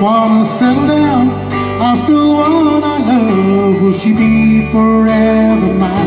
wanna settle down. I still wanna love, will she be forever mine?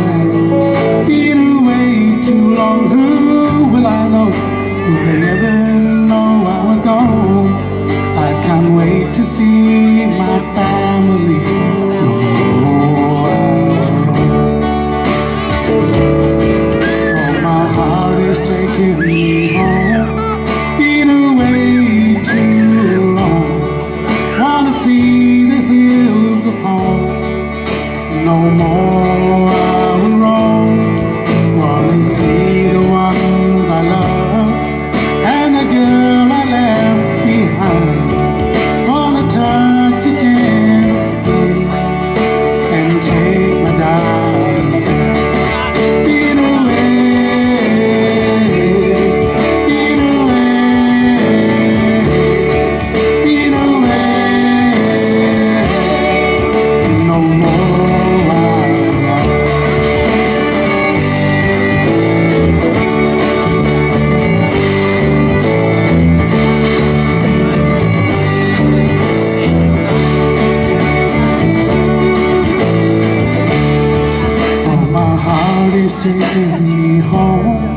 always taking me home.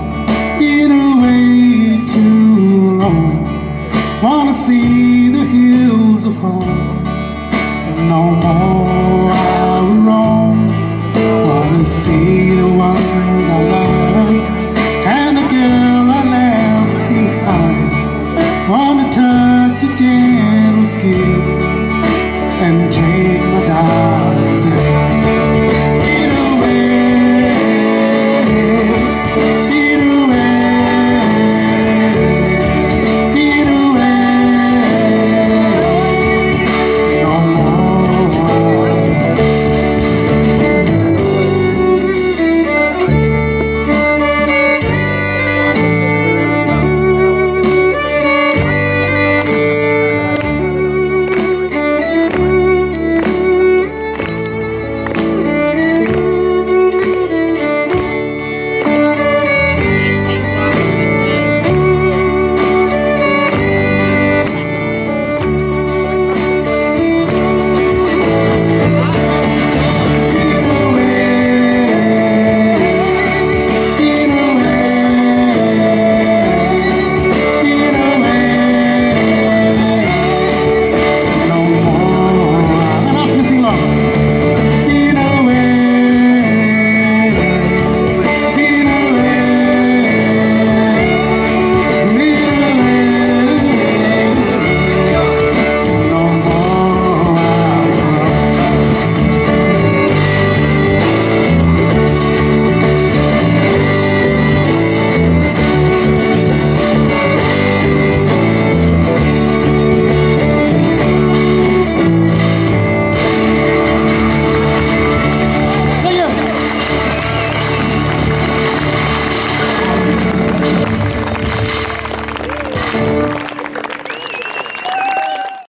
Been away too long. Wanna see the hills of home. No more.